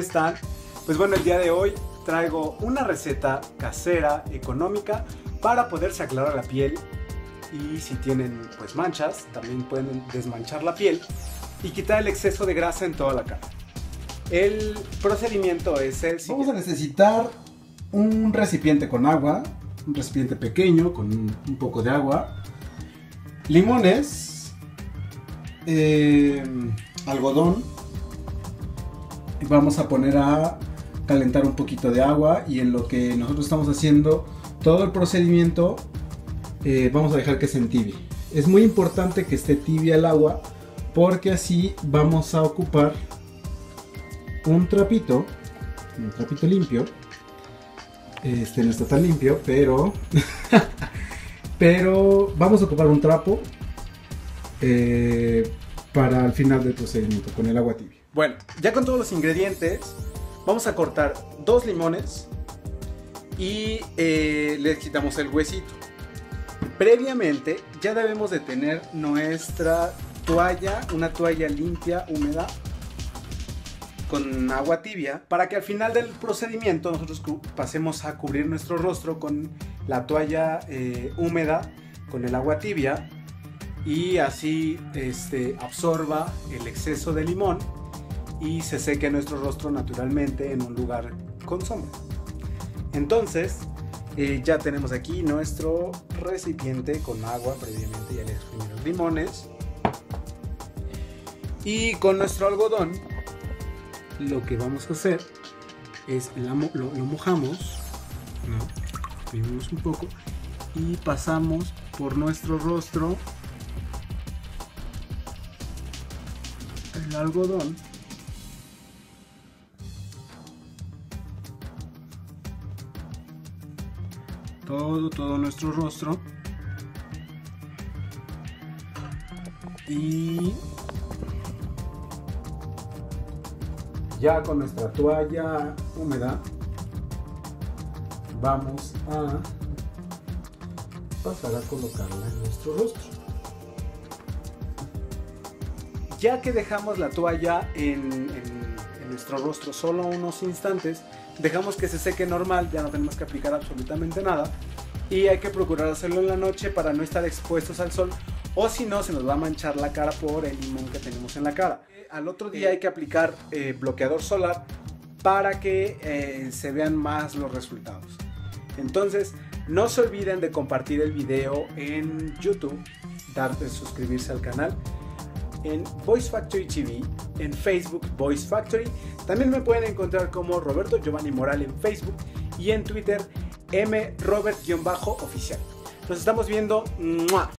¿Cómo están? Pues bueno, el día de hoy traigo una receta casera, económica, para poderse aclarar la piel y si tienen pues manchas, también pueden desmanchar la piel y quitar el exceso de grasa en toda la cara. El procedimiento es el Vamos a necesitar un recipiente con agua, un recipiente pequeño con un poco de agua, limones, eh, algodón, vamos a poner a calentar un poquito de agua y en lo que nosotros estamos haciendo todo el procedimiento eh, vamos a dejar que se entibie. Es muy importante que esté tibia el agua porque así vamos a ocupar un trapito, un trapito limpio. Este no está tan limpio, pero pero vamos a ocupar un trapo eh, para el final del procedimiento con el agua tibia. Bueno, ya con todos los ingredientes, vamos a cortar dos limones y eh, les quitamos el huesito. Previamente ya debemos de tener nuestra toalla, una toalla limpia, húmeda, con agua tibia, para que al final del procedimiento nosotros pasemos a cubrir nuestro rostro con la toalla eh, húmeda, con el agua tibia, y así este, absorba el exceso de limón y se seque nuestro rostro naturalmente en un lugar con sombra. Entonces, eh, ya tenemos aquí nuestro recipiente con agua, previamente ya le exprimí los limones. Y con nuestro algodón, lo que vamos a hacer es lo, mojamos, ¿no? un poco y pasamos por nuestro rostro el algodón todo, todo nuestro rostro. Y ya con nuestra toalla húmeda vamos a pasar a colocarla en nuestro rostro. Ya que dejamos la toalla en, en nuestro rostro solo unos instantes, dejamos que se seque normal, ya no tenemos que aplicar absolutamente nada. Y hay que procurar hacerlo en la noche para no estar expuestos al sol o si no se nos va a manchar la cara por el limón que tenemos en la cara. Al otro día hay que aplicar eh, bloqueador solar para que eh, se vean más los resultados. Entonces, no se olviden de compartir el video en YouTube, dar de suscribirse al canal en Voice Factory TV, en Facebook Voice Factory. También me pueden encontrar como Roberto Giovanni Moral en Facebook y en Twitter mrobert-oficial. Nos estamos viendo.